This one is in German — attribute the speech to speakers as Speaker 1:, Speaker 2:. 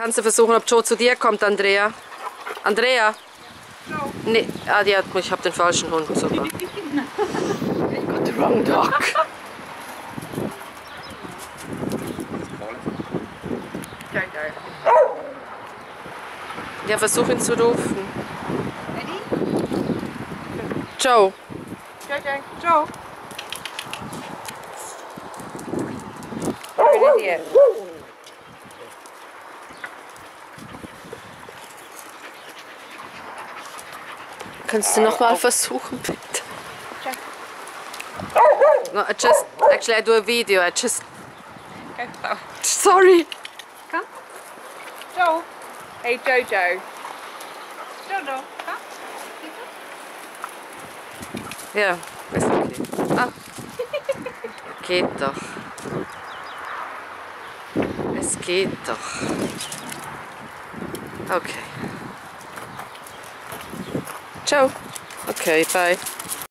Speaker 1: Kannst du versuchen, ob Joe zu dir kommt, Andrea? Andrea?
Speaker 2: Joe.
Speaker 1: Nee, ah, die hat, ich habe den falschen Hund. Super. Got the wrong dog. Ja, versuch ihn zu rufen.
Speaker 2: Ready?
Speaker 1: Joe.
Speaker 2: Jojo. Joe.
Speaker 1: Kannst du nochmal versuchen, bitte? No, I just, actually I do a video, I just,
Speaker 2: Go. Oh.
Speaker 1: sorry.
Speaker 2: Come. Joe. Hey, Jojo. Jojo. Come.
Speaker 1: Ja, ist okay. Ah. Geht doch. Es geht doch. Okay. Ciao. Okay, bye.